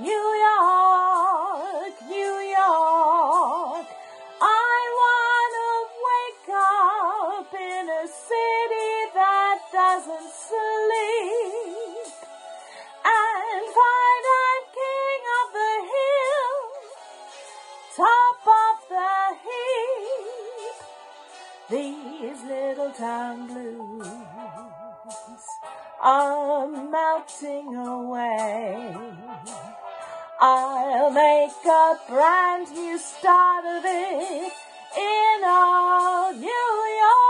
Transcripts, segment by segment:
New York, New York. I wanna wake up in a city that doesn't sleep and find I'm king of the hill, top of the heap. These little town blues are melting away. I'll make a brand new start of it in old New York.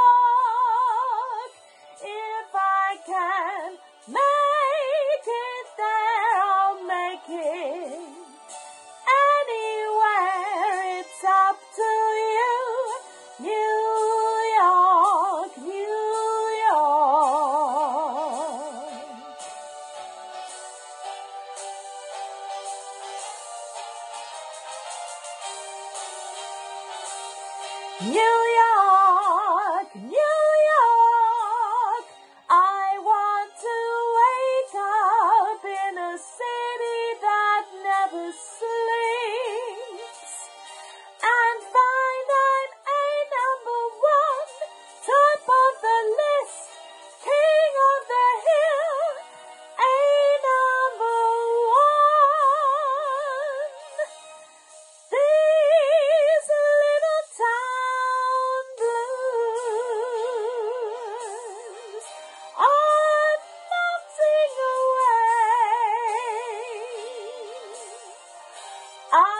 If I can New York, I'm